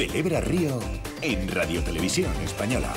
Celebra Río en Radio Televisión Española.